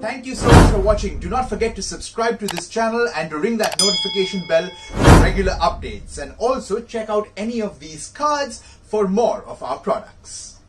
Thank you so much for watching. Do not forget to subscribe to this channel and to ring that notification bell for regular updates. And also check out any of these cards for more of our products.